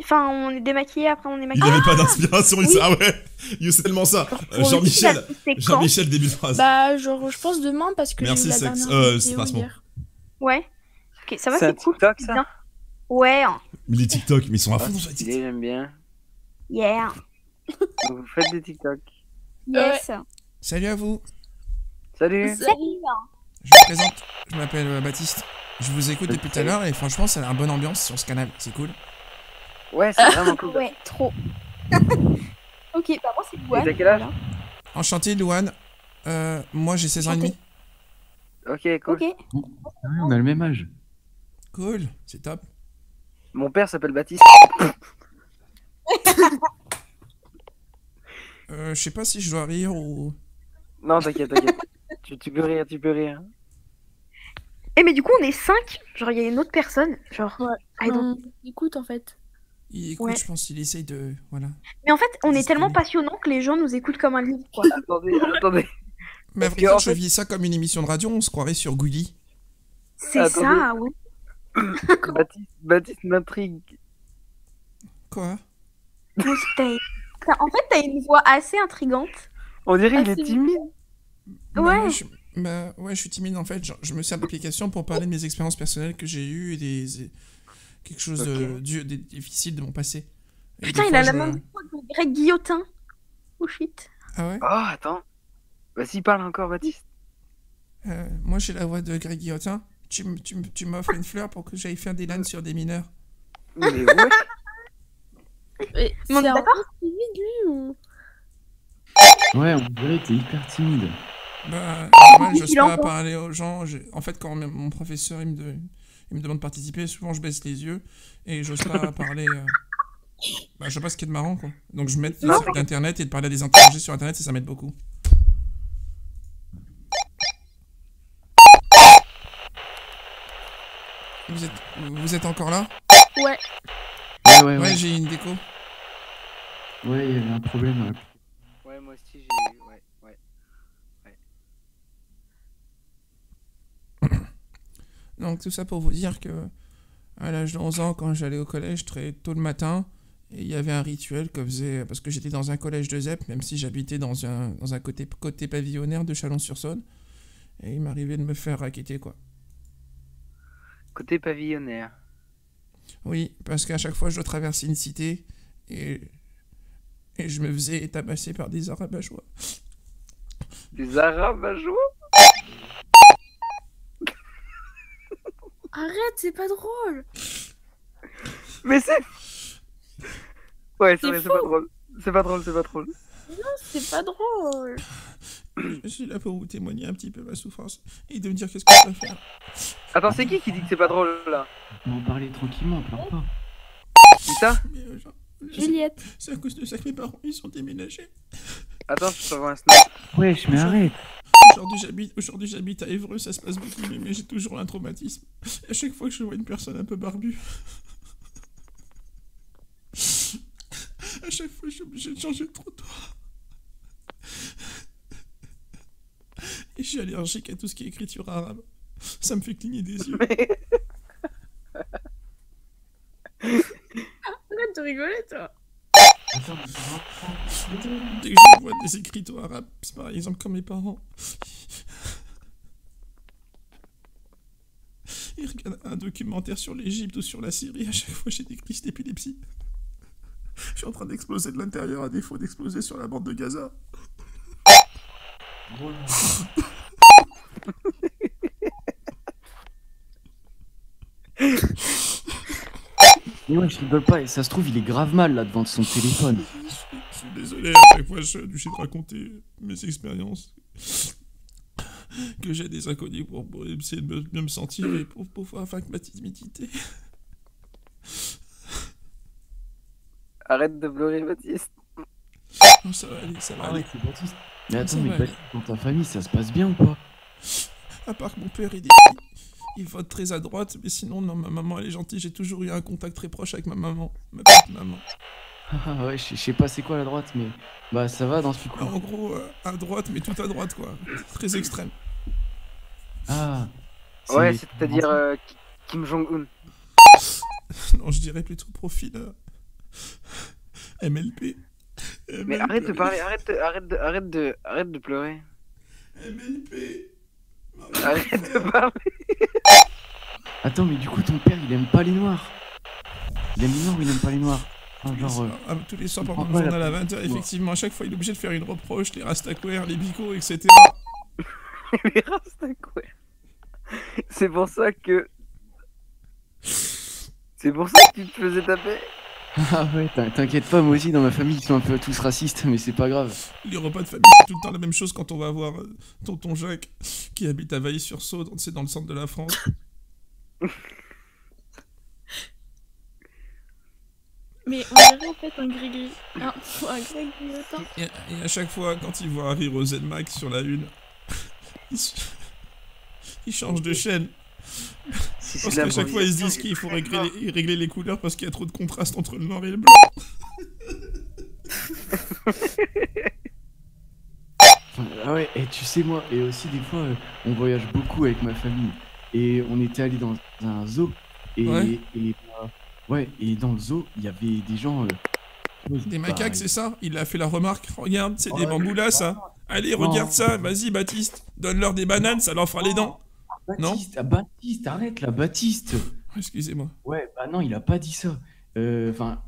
Enfin, on est démaquillé, après on est Il maquillé. avait pas d'inspiration, il oui. s'est- Ah ouais c'est tellement ça Euh, Jean-Michel Jean-Michel, début de phrase. Bah, genre, je pense demain parce que Merci, sexe. Euh, c'est pas. Ouais. Ok, ça va, C'est cool. TikTok, ça bien. Ouais, les TikTok, mais ils sont à Ah, fond dans les stylé, TikTok. j'aime bien. yeah. Vous faites des TikTok. Yes. Salut à vous Salut Salut. Je me présente, je m'appelle euh, Baptiste. Je vous écoute depuis tout à l'heure et franchement, ça a une bonne ambiance sur ce canal, c'est cool. Ouais, c'est vraiment cool. Ouais, trop. ok, bah moi c'est Louane. t'as quel âge voilà. Enchanté, Louane. Euh, moi, j'ai 16 ans et demi. Ok, cool. Ah on a le même âge. Cool, c'est top. Mon père s'appelle Baptiste. Euh, je sais pas si je dois rire ou... Non, t'inquiète, t'inquiète. tu, tu peux rire, tu peux rire. Eh, mais du coup, on est 5. Genre, il y a une autre personne. Genre, Ouais. I don't- écoute, en fait. Il écoute, Ouais. je pense qu'il essaye de... Voilà. Mais en fait, on est tellement passionnant que les gens nous écoutent comme un livre, quoi. Attendez, attendez. Mais dire, en je fait- vis ça comme une émission de radio, on se croirait sur Gulli. C'est ça, oui. Baptiste, Baptiste m'intrigue. Quoi? En fait, t'as une voix assez intrigante. On dirait Ah, il est timide. Bah, Ouais. je... bah, ouais, je suis timide en fait. Je, je me sers de l'application pour parler de mes expériences personnelles que j'ai eues et des... quelque chose de, du- difficile de mon passé. Et Putain, il a la même voix que Greg Guillotin. Oh shit. Ah ouais? Oh, attends. Vas-y, parle encore, Baptiste. Euh, Moi j'ai la voix de Greg Guillotin. Tu, tu, tu m'offres une fleur pour que j'aille faire des lannes sur des mineurs. Mais ouais. Mais on est c'est d'accord? timide, lui, ou... Ouais, on dirait que t'es hyper timide. Bah, moi, j'ose pas parler aux gens. En fait, quand mon professeur il me, il me demande de participer, souvent je baisse les yeux et j'ose pas parler. euh, Bah, je sais pas ce qui est de marrant quoi. Donc je mets des Non. trucs d'internet et de parler à des interrogés sur internet, ça, ça m'aide beaucoup. Vous êtes, vous êtes encore là? Ouais. Ouais, ouais, Ouais, ouais. j'ai une déco. Ouais, il y avait un problème. ouais. Ouais, moi aussi, j'ai. Ouais, ouais. Donc tout ça pour vous dire que à l'âge de 11 ans, quand j'allais au collège très tôt le matin, il y avait un rituel que faisait, parce que j'étais dans un collège de ZEP, même si j'habitais dans un, dans un côté, côté pavillonnaire de Chalon-sur-Saône, et il m'arrivait de me faire raqueter quoi. Côté pavillonnaire. Oui, parce qu'à chaque fois je traverser une cité, et, et je me faisais tabasser par des arabes à joie. Des arabes à jouer Arrête, c'est pas drôle. Mais c'est. Ouais, c'est vrai, c'est pas drôle. C'est pas drôle, c'est pas drôle. C'est pas drôle. Je suis là pour vous témoigner un petit peu ma souffrance, et de me dire qu'est-ce que je peux faire. Attends, c'est qui qui dit que c'est pas drôle là On va en parler tranquillement, pleure pas. Qui ça Mais, euh, genre, Juliette. C'est à cause de ça que mes parents ils sont déménagés. Attends, je te un snap. Wesh, mais arrête. Aujourd'hui j'habite, aujourd'hui j'habite à Évreux, ça se passe beaucoup mieux, mais j'ai toujours un traumatisme. Et à chaque fois que je vois une personne un peu barbue, à chaque fois je suis obligé de changer de trottoir. Et je suis allergique à tout ce qui est écriture arabe. Ça me fait cligner des yeux. Arrête de rigoler, toi. Dès que je vois des écriteaux arabes, c'est par exemple comme mes parents. Ils regardent un documentaire sur l'Égypte ou sur la Syrie, à chaque fois j'ai des crises d'épilepsie. Je suis en train d'exploser de l'intérieur à défaut d'exploser sur la bande de Gaza. Mais ouais, je rigole pas, et ça se trouve, il est grave mal là devant son téléphone. Je suis désolé, à chaque fois je suis obligé de raconter mes expériences. Que j'ai des inconnus pour, pour essayer de me- mieux me sentir et pour pouvoir vaincre ma timidité. Arrête de pleurer, Baptiste. Non, ça va aller, ça va aller. c'est Baptiste. Mais attends, mais. Baptiste, dans ta famille, ça se passe bien ou pas? À part que mon père, il, il vote très à droite, mais sinon, non, ma maman, elle est gentille. J'ai toujours eu un contact très proche avec ma maman, ma petite maman. Ah ouais, je sais pas c'est quoi la droite, mais bah ça va dans ce coup. En gros, euh, à droite, mais tout à droite, quoi. Très extrême. Ah. Ouais, c'est- c'est-à-dire euh, Ki- Kim Jong-un. Non, je dirais plutôt profil. euh, MLP. Mais arrête de parler, arrête de, arrête de, arrête de, arrête de pleurer. MLP. Arrête de parler. Attends, mais du coup, ton père, il aime pas les noirs. Il aime les noirs ou il aime pas les noirs? Euh, Ah, tous les soirs il pendant prend le pas la journal à peine. 20h, effectivement, à chaque fois, il est obligé de faire une reproche, les rastaquaires, les bicots, etc. Les Rastaquouais. C'est pour ça que. C'est pour ça que tu te faisais taper. ah ouais, t'in- t'inquiète pas, moi aussi, dans ma famille, ils sont un peu tous racistes, mais c'est pas grave. Les repas de famille, c'est tout le temps la même chose quand on va voir euh, tonton Jacques, qui habite à Vailly-sur-Saône, c'est dans le centre de la France. Mais on dirait en fait un gris-gris. Un, un grignotant. Et, et à chaque fois, quand il voit arriver au Z-Max sur la une, il, se- il change de chaîne. Si Parce qu'à chaque fois, ils se disent qu'il faut régler les, régler les couleurs parce qu'il y a trop de contraste entre le noir et le blanc. Ah ouais, et tu sais, moi, et aussi, des fois, euh, on voyage beaucoup avec ma famille. Et on était allé dans un zoo. Et, Ouais. et ouais, et dans le zoo, il y avait des gens. euh, Des macaques, c'est ça Il a fait la remarque. Regarde, c'est des Ouais. bamboulas, ça. Allez, Non. regarde ça. Vas-y, Baptiste. Donne-leur des bananes, ça leur fera les dents. Non Baptiste, ah, Baptiste, arrête là, Baptiste. Oh, Excusez-moi. Ouais, bah non, il a pas dit ça. Euh, Enfin,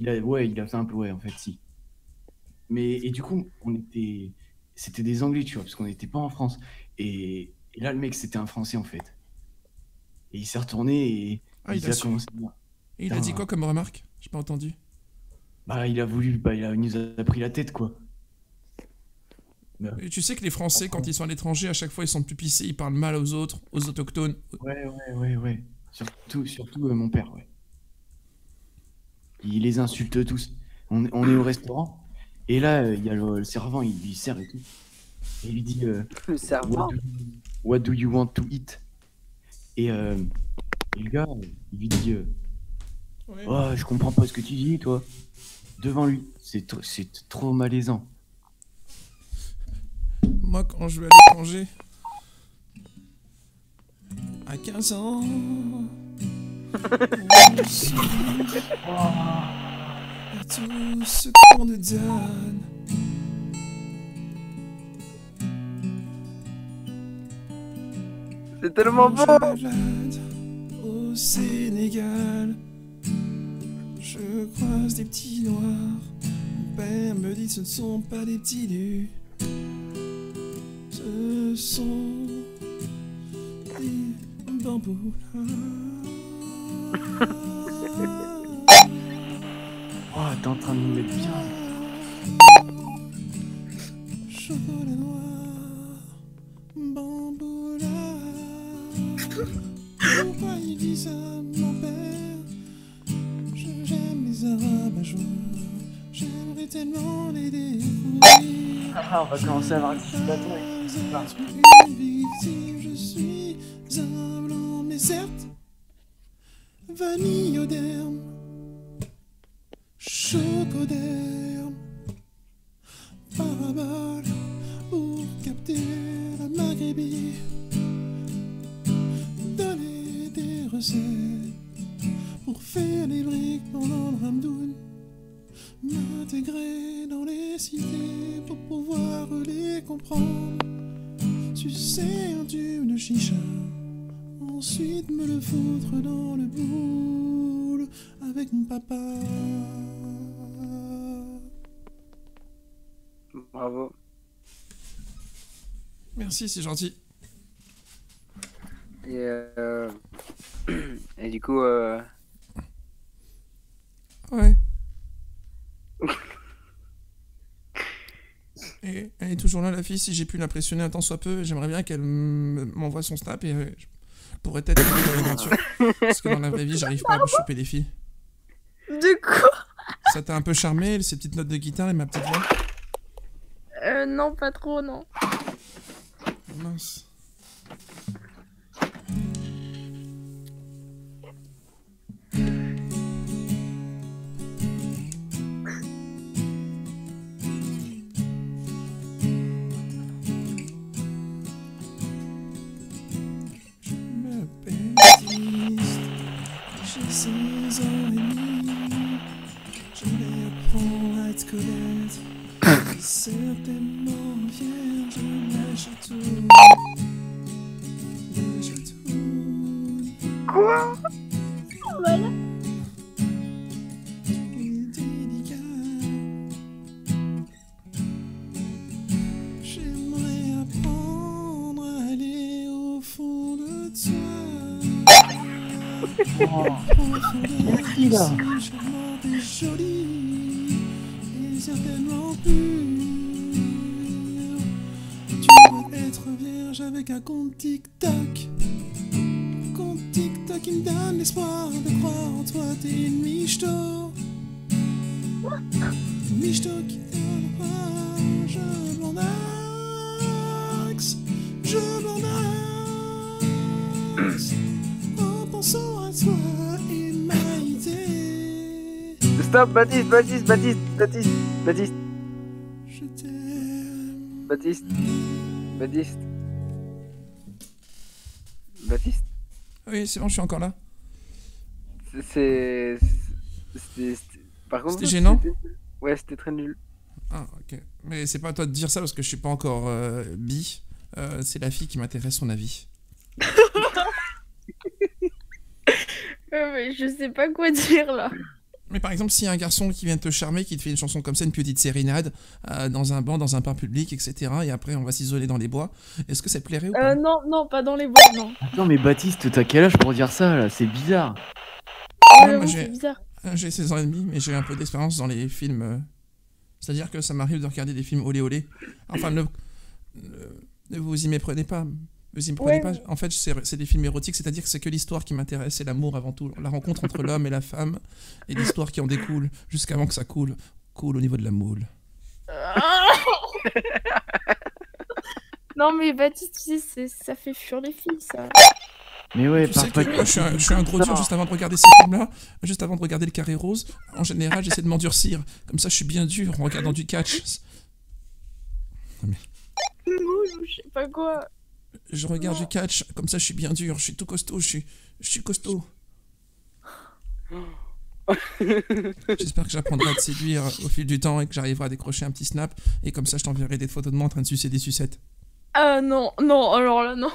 il a, ouais, il a fait un peu, ouais, en fait, si. Mais, et du coup, on était, c'était des Anglais, tu vois, parce qu'on n'était pas en France. Et, et là, le mec, c'était un Français, en fait. Et il s'est retourné et Ah, il il a commencé à dire, Et il a dit quoi comme remarque? J'ai pas entendu. bah, il a voulu, bah, il a, il nous a pris la tête, quoi. Et tu sais que les Français, quand ils sont à l'étranger, à chaque fois, ils sont plus pissés, ils parlent mal aux autres, aux autochtones. Ouais, ouais, ouais, ouais. Surtout, surtout euh, mon père, ouais. Il les insulte tous. On, on est au restaurant, et là, euh, il y a le, le servant, il lui sert et tout. Et il lui dit euh, Le servant? what, do you, what do you want to eat? Et, euh, et le gars, il lui dit euh, Ouais. Oh, je comprends pas ce que tu dis, toi. Devant lui, c'est tr- c'est trop malaisant. Moi, quand je vais à l'étranger, à 15 ans, à tout ce qu'on nous donne. C'est tellement beau. Je balade au Sénégal. Je croise des petits noirs. Mon père me dit ce ne sont pas des petits nus. Ce sont des bambous. Oh, t'es en train de nous mettre bien. J'aimerais tellement les découvrir. Ah, on va commencer à avoir des bâtons. Pas une victime, je suis un blanc, mais certes, vanilloderme, chocoderme, parabole pour capter la maghrébie, donner des recettes Dans les cités pour pouvoir les comprendre. Sucer un tube de chicha, ensuite me le foutre dans le boule avec mon papa. Bravo. Merci, c'est gentil. Et, euh... Et du coup, euh... Ouais. Et elle est toujours là, la fille. Si j'ai pu l'impressionner un tant soit peu, j'aimerais bien qu'elle m'envoie son snap et euh, je pourrais être aider dans l'aventure. Parce que dans la vraie vie, j'arrive pas à choper les filles. Du coup, Ça t'a un peu charmé, ces petites notes de guitare et ma petite voix? Euh, non, pas trop, non. Mince. Fond de toi. Merci là. Avec un compte TikTok. Compte TikTok qui me donne l'espoir de croire en toi, t'es une michto. Une michto qui donne. Je m'en axe, je m'en axe. En pensant à toi et ma idée. Stop, Baptiste, Baptiste, Baptiste, Baptiste, Baptiste, Je t'aime. Baptiste, Baptiste. Baptiste, Oui, c'est bon, je suis encore là. c'est. C'était. c'était- Par contre. C'était gênant Ouais, c'était très nul. Ah, ok. Mais c'est pas à toi de dire ça parce que je suis pas encore euh, bi. Euh, c'est la fille qui m'intéresse son avis. Ouais, mais je sais pas quoi dire là. Mais par exemple, s'il y a un garçon qui vient te charmer, qui te fait une chanson comme ça, une petite sérénade, euh, dans un banc, dans un parc public, etc., et après on va s'isoler dans les bois, est-ce que ça te plairait ou pas Euh, non, non, pas dans les bois, non. Attends, mais Baptiste, t'as quel âge pour dire ça là? C'est bizarre. Ouais, oui, j'ai- c'est bizarre. Euh, J'ai 16 ans et demi, mais j'ai un peu d'expérience dans les films. euh, C'est-à-dire que ça m'arrive de regarder des films olé olé. Enfin, ne vous y méprenez pas. Vous y Ouais, pas. En fait, c'est des films érotiques, c'est-à-dire que c'est que l'histoire qui m'intéresse, c'est l'amour avant tout. La rencontre entre l'homme et la femme, et l'histoire qui en découle, jusqu'avant que ça coule. Coule au niveau de la moule. non, mais Baptiste, tu sais, c'est- ça fait fuir les filles, ça. Mais ouais, Tu par sais que pas moi, je suis, un, je suis un gros dur juste avant de regarder ces films-là, juste avant de regarder le carré rose. En général, j'essaie de m'endurcir. Comme ça, je suis bien dur en regardant du catch. Moule ou je sais pas quoi. Je regarde du catch, comme ça je suis bien dur, je suis tout costaud, je suis, je suis costaud. J'espère que j'apprendrai à te séduire au fil du temps et que j'arriverai à décrocher un petit snap et comme ça je t'enverrai des photos de moi en train de sucer des sucettes. Ah non, non, alors là, non.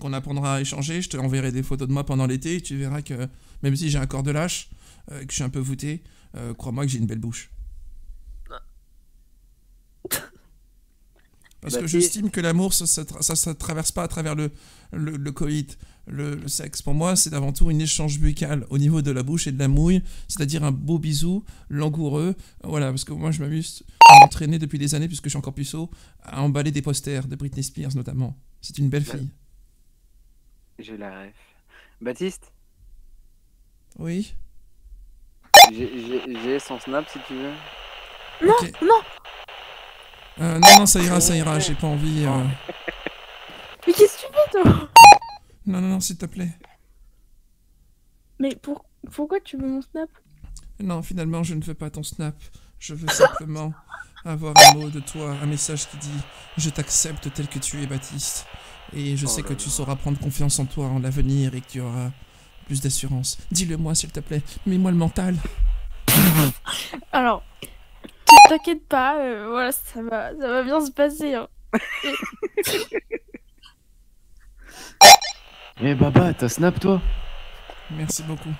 Qu'on apprendra à échanger, je te enverrai des photos de moi pendant l'été et tu verras que même si j'ai un corps de lâche, euh, que je suis un peu voûté, euh, crois-moi que j'ai une belle bouche. Parce que Baptiste. j'estime que l'amour, ça ne ça, ça traverse pas à travers le, le, le coït, le, le sexe. Pour moi, c'est avant tout un échange buccal au niveau de la bouche et de la mouille, c'est-à-dire un beau bisou, langoureux. Voilà, parce que moi, je m'amuse à m'entraîner depuis des années, puisque je suis encore puceau, à emballer des posters de Britney Spears notamment. C'est une belle fille. J'ai la ref. Baptiste, Oui j'ai- son snap si tu veux. Non, non. Euh, non, non, ça ira, ça ira, j'ai pas envie. euh. Mais qu'est-ce que tu fais, toi? Non, non, non, s'il te plaît. Mais pour... pourquoi tu veux mon snap? Non, finalement, je ne veux pas ton snap. Je veux simplement avoir un mot de toi, un message qui dit Je t'accepte tel que tu es, Baptiste. Et je Oh sais que tu sauras prendre confiance en toi, en l'avenir, et que tu auras plus d'assurance. Dis-le-moi, s'il te plaît. Mets-moi le mental. Alors, t'inquiète pas, euh, voilà, ça va, ça va bien se passer. Hein. Eh Baba, t'as snap toi? Merci beaucoup.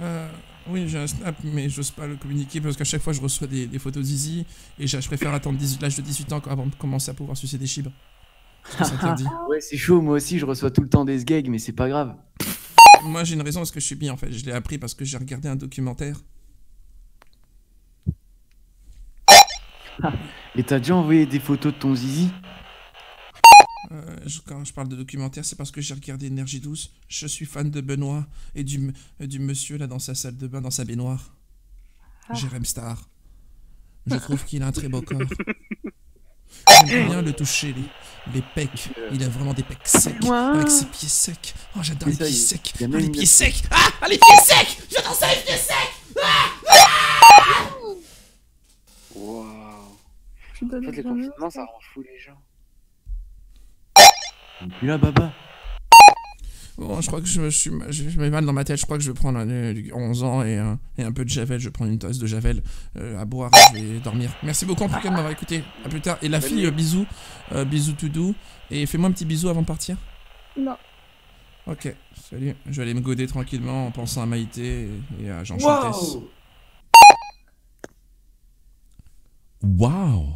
Euh, oui, j'ai un snap, mais j'ose pas le communiquer parce qu'à chaque fois, je reçois des, des photos d'Izzy et je je préfère attendre 18 l'âge de 18 ans avant de commencer à pouvoir sucer des chibres. Parce que c'est interdit. Ouais, c'est chaud, moi aussi je reçois tout le temps des sgags, mais c'est pas grave. Moi, j'ai une raison parce que je suis bien en fait. Je l'ai appris parce que j'ai regardé un documentaire. Et t'as déjà envoyé des photos de ton zizi Euh, je- quand je parle de documentaire, c'est parce que j'ai regardé Énergie douce. Je suis fan de Benoît et du, euh, du monsieur là dans sa salle de bain, dans sa baignoire. Jérém Star. Je trouve qu'il a un très beau corps. J'aime bien le toucher, les, les pecs. Il a vraiment des pecs secs, avec ses pieds secs. Oh, j'adore les pieds secs. Ah, même les pieds secs. Ah, ah, les pieds secs. J'adore ça, les pieds secs. Waouh. Je En fait, le rien. confinement, ça rend fou les gens. Puis là, Baba. Bon, je crois que je me suis, je, je mets mal dans ma tête. Je crois que je vais prendre un, euh, 11 ans et un, et un peu de javel. Je vais prendre une tasse de javel euh, à boire et je vais dormir. Merci beaucoup en tout cas de m'avoir écouté. À plus tard. Et la fille, euh, bisous, euh, bisous tout doux. Et fais-moi un petit bisou avant de partir. Non. Ok, salut. Je vais aller me goder tranquillement en pensant à Maïté et, et à Jean Chantès. Wow Waouh